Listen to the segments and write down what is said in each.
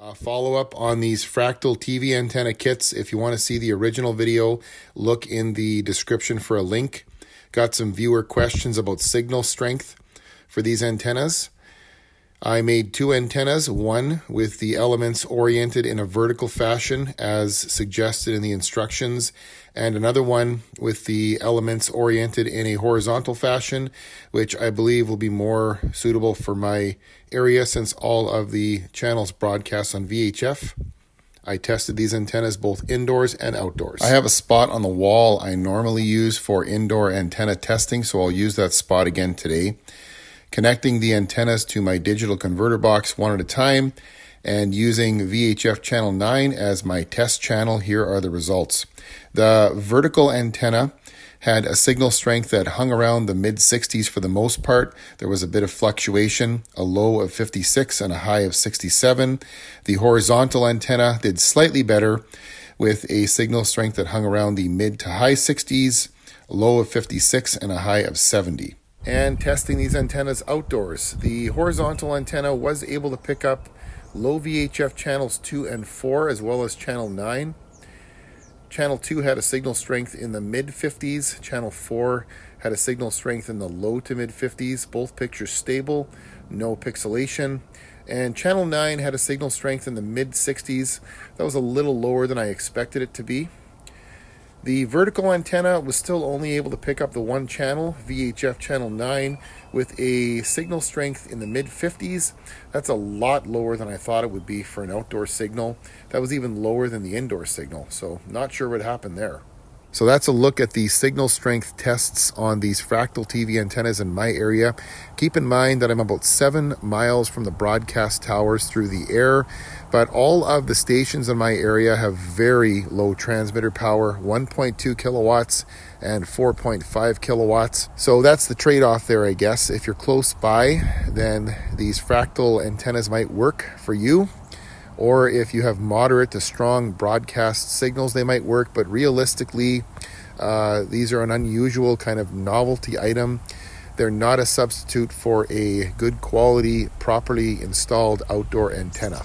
Uh, follow up on these fractal TV antenna kits. If you want to see the original video, look in the description for a link. Got some viewer questions about signal strength for these antennas. I made two antennas, one with the elements oriented in a vertical fashion as suggested in the instructions, and another one with the elements oriented in a horizontal fashion, which I believe will be more suitable for my area since all of the channels broadcast on VHF. I tested these antennas both indoors and outdoors. I have a spot on the wall I normally use for indoor antenna testing, so I'll use that spot again today connecting the antennas to my digital converter box one at a time, and using VHF channel 9 as my test channel, here are the results. The vertical antenna had a signal strength that hung around the mid 60s for the most part. There was a bit of fluctuation, a low of 56 and a high of 67. The horizontal antenna did slightly better with a signal strength that hung around the mid to high 60s, a low of 56 and a high of 70 and testing these antennas outdoors. The horizontal antenna was able to pick up low VHF channels 2 and 4 as well as channel 9. Channel 2 had a signal strength in the mid 50s. Channel 4 had a signal strength in the low to mid 50s. Both pictures stable, no pixelation. And channel 9 had a signal strength in the mid 60s. That was a little lower than I expected it to be. The vertical antenna was still only able to pick up the one channel, VHF channel 9, with a signal strength in the mid 50s. That's a lot lower than I thought it would be for an outdoor signal. That was even lower than the indoor signal, so not sure what happened there. So that's a look at the signal strength tests on these fractal TV antennas in my area. Keep in mind that I'm about seven miles from the broadcast towers through the air, but all of the stations in my area have very low transmitter power 1.2 kilowatts and 4.5 kilowatts. So that's the trade off there, I guess. If you're close by, then these fractal antennas might work for you or if you have moderate to strong broadcast signals, they might work. But realistically, uh, these are an unusual kind of novelty item. They're not a substitute for a good quality, properly installed outdoor antenna.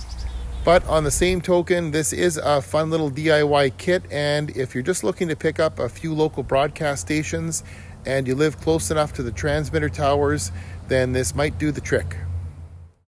But on the same token, this is a fun little DIY kit. And if you're just looking to pick up a few local broadcast stations and you live close enough to the transmitter towers, then this might do the trick.